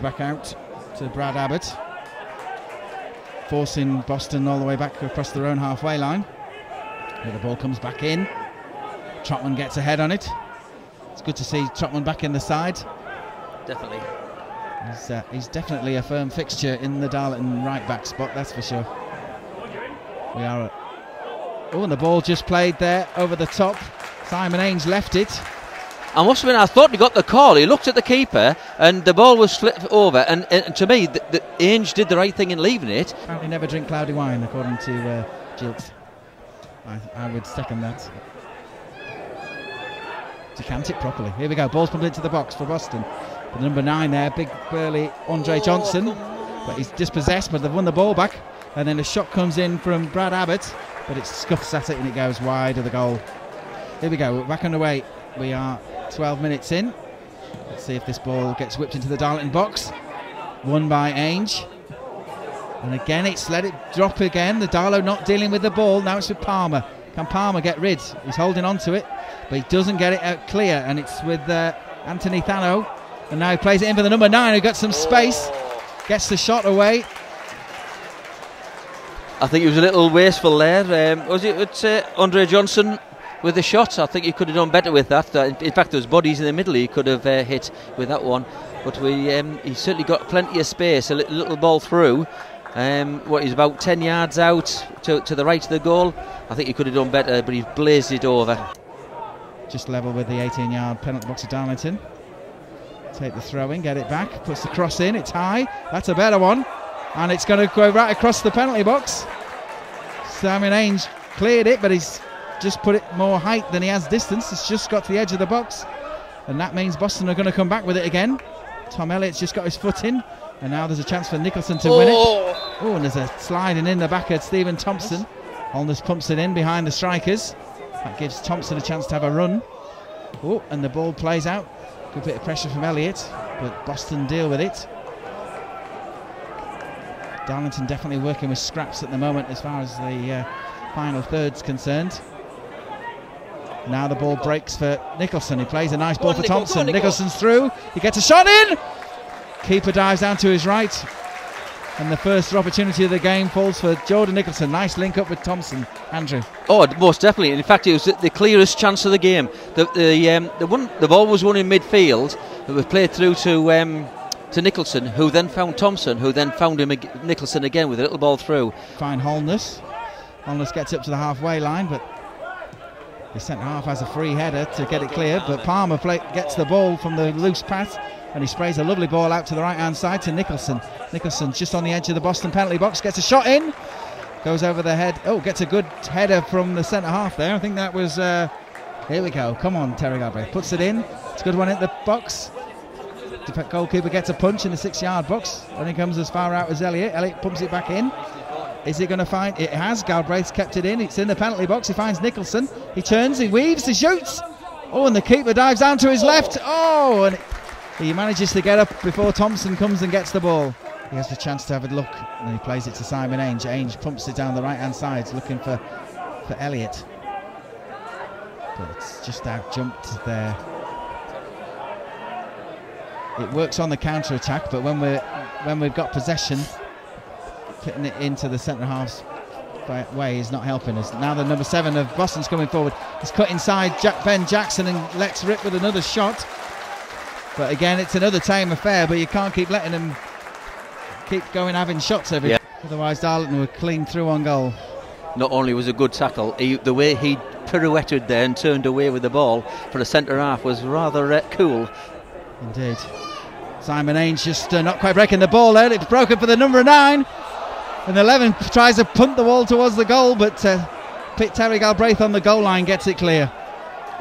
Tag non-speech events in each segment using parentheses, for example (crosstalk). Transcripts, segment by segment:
back out to Brad Abbott, forcing Boston all the way back across their own halfway line. Here the ball comes back in. Trotman gets ahead on it. It's good to see Trotman back in the side. Definitely. He's, uh, he's definitely a firm fixture in the Darlington right back spot, that's for sure. We are. At, oh, and the ball just played there over the top. Simon Ainge left it. I must admit, I thought he got the call. He looked at the keeper, and the ball was flipped over. And, and to me, the, the Ainge did the right thing in leaving it. Apparently, never drink cloudy wine, according to uh, Jilt. I, I would second that. Decant it properly. Here we go. Ball's pumped into the box for Boston. The number nine there, big burly Andre Oh, Johnson, but he's dispossessed. But they've won the ball back, and then a shot comes in from Brad Abbott, but it scuffs at it and it goes wide of the goal. Here we go. We're back underway. We are 12 minutes in. Let's see if this ball gets whipped into the Darlington box. Won by Ainge. And again, it's let it drop again. The Darlo not dealing with the ball. Now it's with Palmer. Can Palmer get rid? He's holding on to it, but he doesn't get it out clear. And it's with uh, Anthony Thano. And now he plays it in for the number nine who got some space. Gets the shot away. I think he was a little wasteful there. Um, was it it's, uh, Andre Johnson with the shot? I think he could have done better with that. Uh, in fact, there was bodies in the middle he could have uh, hit with that one. But we, um, he certainly got plenty of space. A little ball through. Um, what he's about 10 yards out to, to the right of the goal. I think he could have done better, but he's blazed it over. Just level with the 18 yard penalty box of Darlington. Take the throw in, get it back, puts the cross in, it's high. That's a better one. And it's going to go right across the penalty box. Simon Ainge cleared it, but he's just put it more height than he has distance. It's just got to the edge of the box. And that means Boston are going to come back with it again. Tom Elliott's just got his foot in. And now there's a chance for Nicholson to win it. Oh, and there's a sliding in the back of Stephen Thompson. Holness pumps it in behind the strikers. That gives Thompson a chance to have a run. Oh, and the ball plays out. Good bit of pressure from Elliott, but Boston deal with it. Darlington definitely working with scraps at the moment as far as the uh, final third's concerned. Now the ball breaks for Nicholson. He plays a nice ball on, for Thompson. on, Nicholson's through. He gets a shot in. Keeper dives down to his right. And the first opportunity of the game falls for Jordan Nicholson. Nice link up with Thompson. Andrew. Oh, most definitely. In fact, it was the- clearest chance of the game. The the um, the one the ball was won in midfield. It was played through to um, to Nicholson, who then found Thompson, who then found him ag- Nicholson again with a little ball through. Fine Holness. Holness gets up to the halfway line, but the centre half has a free header to get it cleared. But Palmer play, gets the ball from the loose pass and he sprays a lovely ball out to the right hand side to Nicholson. Nicholson just on the edge of the Boston penalty box gets a shot in, goes over the head. Oh, gets a good header from the centre half there. I think that was. Uh, here we go. Come on, Terry Galbraith puts it in. It's a good one in the box. The Goalkeeper gets a punch in the six yard box. Only comes as far out as Elliot, Elliot pumps it back in. Is he going to find? It has. Galbraith's kept it in. It's in the penalty box. He finds Nicholson. He turns. He weaves. He shoots. Oh, and the keeper dives down to his left. Oh, and he manages to get up before Thompson comes and gets the ball. He has the chance to have a look, and he plays it to Simon Ainge. Ainge pumps it down the right hand side, looking for for Elliott. But it's just out jumped there. It works on the counter attack, but when we're when we've got possession, putting it into the centre half's wa- way is not helping us. Now the number seven of Boston's coming forward. He's cut inside Jack Ben Jackson and Lex rip with another shot. But again, it's another tame affair. But you can't keep letting them keep going having shots every. Yeah. Otherwise, Darlington were clean through on goal. Not only was a good tackle, he, the way he pirouetted there and turned away with the ball for the centre half was rather uh, cool. Indeed. Simon Ainge just uh, not quite breaking the ball there. It's broken for the number nine. And 11 tries to punt the ball towards the goal, but uh, Pit Terry Galbraith on the goal line gets it clear.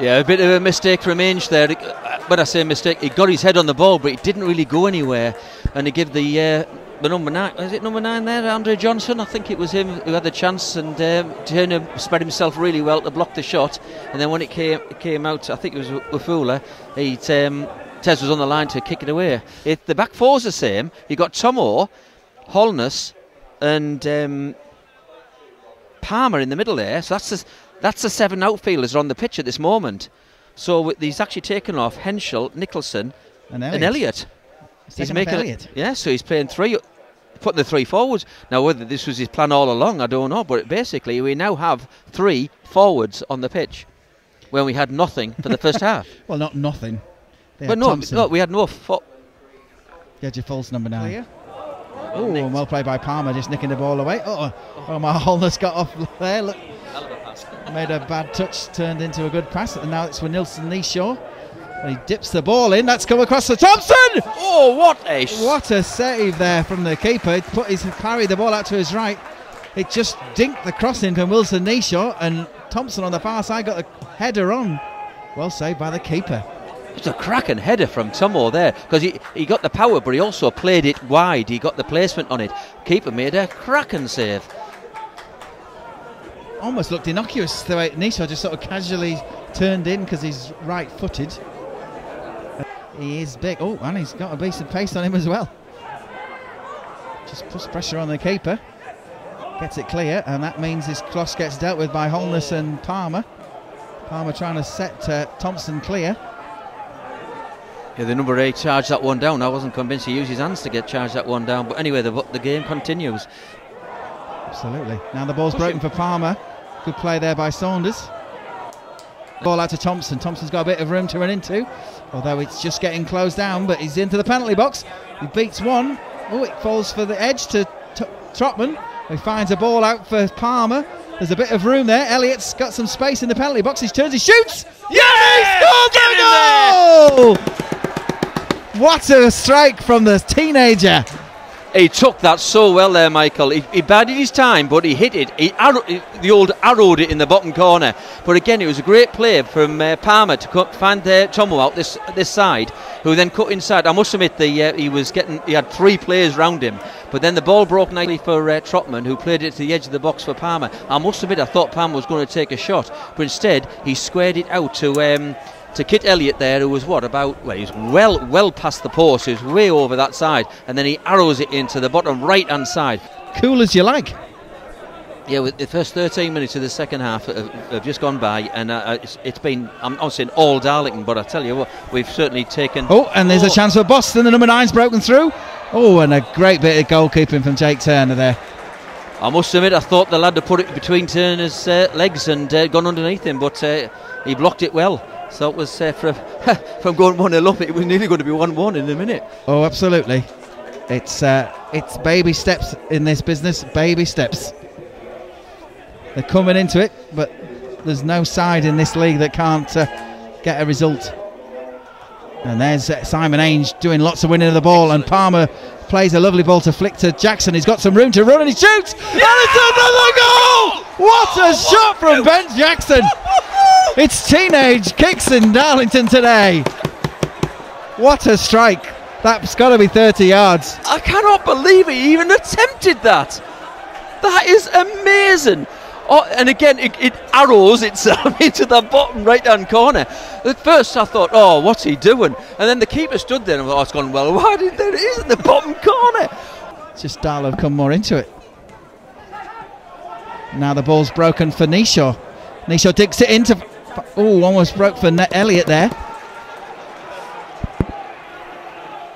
Yeah, a bit of a mistake from Ainge there. Uh, When I say mistake, he got his head on the ball, but he didn't really go anywhere. And he gave the uh, the number nine. Is it number nine there, Andre Johnson? I think it was him who had the chance, and um, Turner spread himself really well to block the shot. And then when it came it came out, I think it was Wafula. He um, Tez was on the line to kick it away. If the back four's the same, you've got Tomo, Holness, and um, Palmer in the middle there. So that's the, that's the seven outfielders on the pitch at this moment. So he's actually taken off Henschel, Nicholson, And Elliot. and Elliott. He's making a- yeah, so he's playing three, putting the three forwards. Now, whether this was his plan all along, I don't know. But basically, we now have three forwards on the pitch, when we had nothing for the first (laughs) half. Well, not nothing. They But had no, Thompson. no, we had no. Fo- Yeah, your false number nine. Clear. Oh, and well played by Palmer, just nicking the ball away. Oh, oh my (laughs) Holness got off there. Look, made a bad touch, turned into a good pass, and now it's for Nilsson Neeshaw. And he dips the ball in. That's come across to Thompson. oh, what a sh- What a save there from the keeper. He put his carried the ball out to his right. It just dinked the cross in from Wilson Neeshaw, and Thompson on the far side got the header on. Well saved by the keeper. It's a cracking header from Tomo there because he, he got the power, but he also played it wide. He got the placement on it. Keeper made a cracking save. Almost looked innocuous the way Neeshaw just sort of casually turned in because he's right-footed. He is big. Oh, and he's got a decent pace on him as well. Just puts pressure on the keeper. Gets it clear, and that means his cross gets dealt with by Holness and Palmer. Palmer trying to set uh, Thompson clear. Yeah, the number eight charged that one down. I wasn't convinced he used his hands to get charged that one down. But anyway, the, the game continues. Absolutely. Now the ball's broken for Palmer. Good play there by Saunders. Ball out to Thompson. Thompson's got a bit of room to run into, although it's just getting closed down. But he's into the penalty box. He beats one. Oh, it falls for the edge to T- Trotman. He finds a ball out for Palmer. There's a bit of room there. Elliott's got some space in the penalty box. He turns, he shoots. Yeah! He scores a goal! What a strike from the teenager. He took that so well there, Michael. He, he bided his time, but he hit it. He arrow, he- the old arrowed it in the bottom corner. But again, it was a great play from uh, Palmer to cut, find uh, Tomo out this this side, who then cut inside. I must admit, the uh, he was getting he had three players round him, but then the ball broke nicely for uh, Trotman, who played it to the edge of the box for Palmer. I must admit, I thought Palmer was going to take a shot, but instead he squared it out to. Um, to Kit Elliott there, who was what about? Well, he's well, well past the post. He's way over that side, and then he arrows it into the bottom right-hand side. Cool as you like. Yeah, with the first 13 minutes of the second half have, have just gone by, and uh, it's, it's been, I'm not saying all Darlington, but I tell you what, we've certainly taken. Oh, and there's a Oh. chance for Boston. The number nine's broken through. Oh, and a great bit of goalkeeping from Jake Turner there. I must admit, I thought the lad had put it between Turner's uh, legs and uh, gone underneath him, but uh, he blocked it well. So it was uh, from, (laughs) from going 1 0 up, it was nearly going to be 1 1 in a minute. Oh, absolutely. It's uh, it's baby steps in this business. Baby steps. They're coming into it, but there's no side in this league that can't uh, get a result. And there's uh, Simon Ainge doing lots of winning of the ball, and Palmer plays a lovely ball to flick to Jackson. He's got some room to run, and he shoots. And it's another goal! What a shot from Ben Jackson! It's teenage kicks in Darlington today. What a strike! That's got to be 30 yards. I cannot believe he even attempted that. That is amazing. Oh, and again, it, it arrows itself (laughs) into the bottom right hand corner. At first, I thought, oh, what's he doing? And then the keeper stood there and I thought, oh, it's gone well wide. There it is in the bottom corner. It's just Darlo have come more into it. Now the ball's broken for Nishaw. Nishaw digs it into. Oh, almost broke for Ne- Elliott there.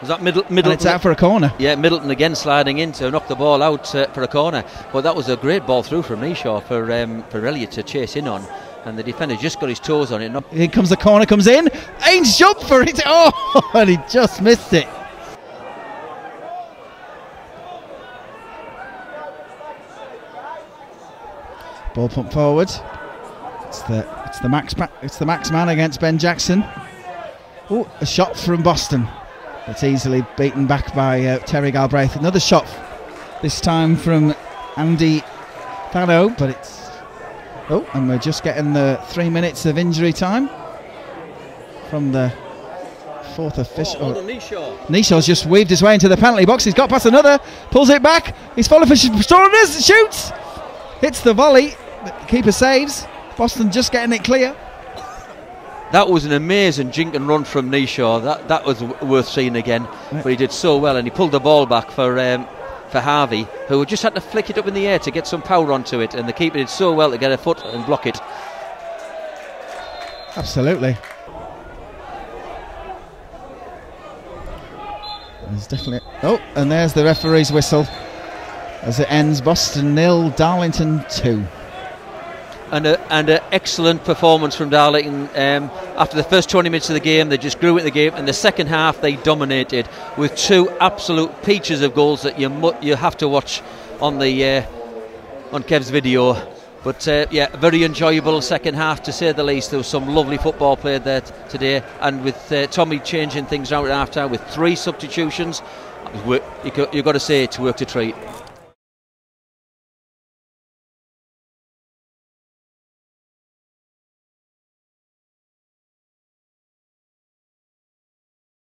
Was that middle? And middle it's out for a corner. Yeah, Middleton again sliding in to knock the ball out uh, for a corner. But that was a great ball through from Nishaw for um, for Elliott to chase in on. And the defender just got his toes on it. Here comes the corner, comes in. Ainge jumped for it. (laughs) Oh, and he just missed it. Ball pump forward. It's the it's the max ma- it's the max man against Ben Jackson. Oh, a shot from Boston. It's easily beaten back by uh, Terry Galbraith. Another shot, this time from Andy Thado, but it's Oh, and we're just getting the three minutes of injury time from the fourth official. Oh, Nishaw. Nishaw's just weaved his way into the penalty box. He's got past another, pulls it back. He's falling for Pistorius, shoots, hits the volley. The keeper saves. Boston just getting it clear. That was an amazing jink and run from Nishaw. That that was worth seeing again. But he did so well, and he pulled the ball back for um, for Harvey, who just had to flick it up in the air to get some power onto it, and the keeper did so well to get a foot and block it. Absolutely. There's definitely. Oh, and there's the referee's whistle as it ends. Boston nil, Darlington two. And and an excellent performance from Darlington. Um, after the first 20 minutes of the game, they just grew in the game. In the second half, they dominated with two absolute peaches of goals that you mu- you have to watch on the uh, on Kev's video. But uh, yeah, very enjoyable second half to say the least. There was some lovely football played there t- today, and with uh, Tommy changing things around at half time with three substitutions, you've got to say it's worked a treat.